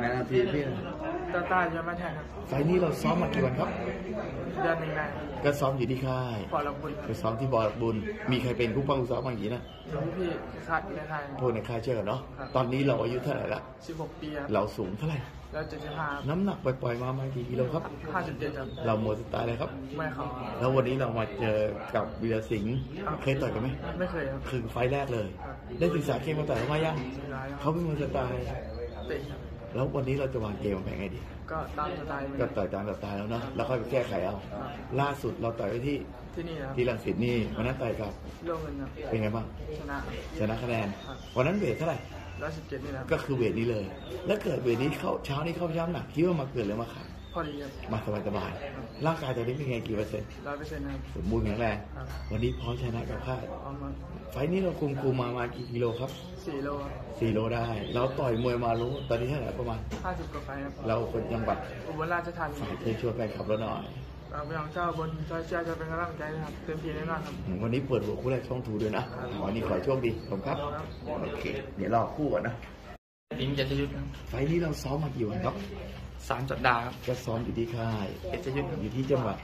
ในนาทีพี่ตาตาเยอะมาแทนครับไฟล์นี้เราซ้อมมากี่วันครับเดือนหนึ่งได้ก็ซ้อมอยู่ที่ค่ายพอละบุญไปซ้อมที่บอระบุญ มีใครเป็นผู้ป้องกันซ้อมบางอย่างนี้นะหลวงพี่คาดในไทยพวกในค่ายเชื่อกันเนาะครับตอนนี้เราอายุเท่าไหร่ละสิบหกปีครับเราสูงเท่าไหร่แล้วเจ็ดสิบห้าน้ำหนักปล่อยๆมามากี่กิโลครับห้าสิบเจ็ดครับเราหมดสไตล์อะไรครับไม่เขาแล้ววันนี้เรามาเจอกับวีรสิงห์เคยต่อยกันไหมไม่เคยครับคือไฟล์แรกเลย ได้ศึกษาเกมมาต่อยเขามายังสุดท้ายครับเขาเป็นมวยสไตล์เตะครับ แล้ววันนี้เราจะวางเกมวางแผนไงดี ก็ตามสไตล์ก็ต่อยตามสไตล์แล้วเนาะแล้วค่อยไปแก้ไขเอาล่าสุดเราต่อยไปที่ที่นี่นะครับที่รังสิตนี่วันนั้นต่อยกับโล่งเงินครับเป็นไงบ้างชนะ ชนะคะแนนครับ วันนั้นเวทเท่าไหร่ร้อยสิบเจ็ดนี่นะครับก็คือเวทนี้เลย แล้วเกิดเวทนี้เข้าเช้านี้เข้าช้ำหนักคิดว่ามาเกิดหรือมาขาด พอดีครับมาสบายสบายๆร่างกายตอนนี้เป็นไงกี่เปอร์เซ็นต์ร้อยเปอร์เซ็นต์นะครับสมบูรณ์แข็งแรงครับวันนี้พร้อมชนะกับค่ายเอามาไฟล์นี้เราคุมคุมมามากี่กิโลครับสี่โลครับสี่โลได้ เราต่อยมวยมารู้ตอนนี้เท่าไหร่ประมาณห้าสิบกว่าไฟครับเราคนจังหวัดอุบลราชธานีฝากเชิญชวนแฟนคลับเราหน่อยเราไปของเจ้าบนช่วยเชียร์จะเป็นกำลังใจนะครับเต็มที่แน่นอนครับวันนี้เปิดหัวคู่แรกช่องทูด้วยนะวันนี้ขอให้โชคดีผมครับโอเคเดี๋ยวรอคู่ก่อนนะลิงจะยุทธครับไฟล์นี้เราซ้อมมากี่วันครับ สามสัปดาห์ครับ ก็ซ้อมอยู่ที่ค่าย เพชรยุทธครับ อยู่ที่จังหวัด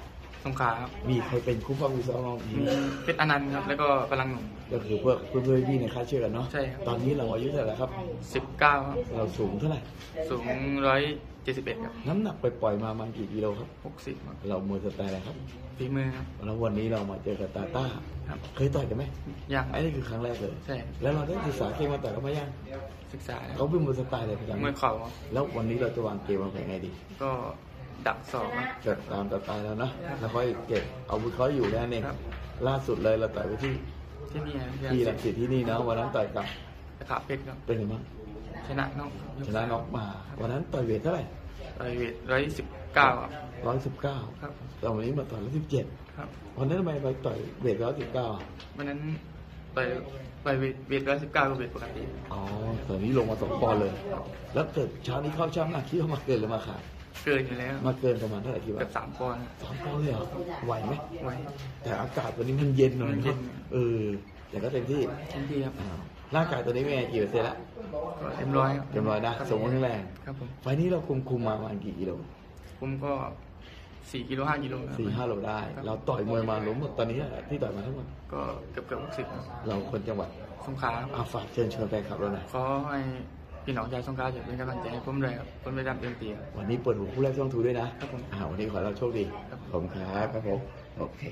สงขลาครับมีใครเป็นคู่ฟ้องคู่ซ้อมเรามีเพชรอนันต์ครับแล้วก็พลังหนุ่มก็คือเพื่อเพื่อนเพื่อนพี่ในค่ายเชื่อกันเนาะใช่ครับตอนนี้เราอายุเท่าไหร่ครับสิบเก้าครับเราสูงเท่าไหร่สูงร้อยเจ็ดสิบเอ็ดครับน้ำหนักไปปล่อยๆมามันกี่กิโลครับหกสิบครับเรามวยสไตล์อะไรครับฝีมือครับแล้ววันนี้เรามาเจอกับตาต้าครับเคยต่อยกันไหมยังไอ้นี่คือครั้งแรกเลยใช่แล้วเราได้ศึกษาเกมมาต่อยกันมายังศึกษาเขาเป็นมวยสไตล์อะไรประจำมวยเข่าครับแล้ววันนี้เราจะวางเกมวางแผนไงดี ก็ ดักสองครับเกิดตามสไตล์แล้วนะ แล้วค่อยเก็บเอาวุธเขาอยู่แค่นั้นเองครับ ล่าสุดเลยเราต่อยไปที่ที่นี่ครับที่รังสิตที่นี่เนาะวันนั้นต่อยกับตะขาเพชรครับเป็นไงบ้างชนะน้องชนะน็อกมา วันนั้นต่อยเวทเท่าไหร่ร้อยเวทร้อยสิบเก้าครับ ร้อยสิบเก้าครับ แต่วันนี้มาต่อยร้อยสิบเจ็ดครับวันนั้นทำไมไปต่อยเวทร้อยสิบเก้าวันนั้นไปไปเวทเวทร้อยสิบเก้าก็เวทปกติ อ๋อตอนนี้ลงมาสองปอนด์เลย แล้วเกิดเช้านี้เข้าช้ำหนักคิดว่ามาเกินหรือมาขาด เกินอยู่แล้วมาเกินประมาณเท่าไหร่คิดว่าเกือบสามปอนด์สามปอนด์เลยเหรอไหวไหมไว้แต่อากาศวันนี้มันเย็นหน่อยมันเย็เนาะนเออแต่ก็เต็มที่ทันทีครับอ่าร่างกายตัวนี้เป็นไงกี่เปอร์เซ็นต์ละก็เต็มร้อยครับเต็มร้อยนะสมมติแข็งแรงครับผมไฟล์นี้เราคุมคุมมาประมาณกี่กิโลผมก็สี่กิโลห้ากิโลครับสี่ห้าโลได้ เราต่อยมวยมาล้มหมดตอนนี้ที่ต่อยมาทั้งหมดก็เกือบเกือบหกสิบครับเราคนจังหวัดสงขลาครับอาฝากเชิญชวนแฟนคลับเราหน่อยขอให้ พี่น้องชาวสงขลาอย่าเป็นกำลังใจให้ผมด้วยครับผมไม่ดำเต็มที่ครับ วันนี้เปิดหัวคู่แรกช่องทูด้วยนะครับผม อ่าวันนี้ขอให้เราโชคดี ครับผมครับครับผม โอเค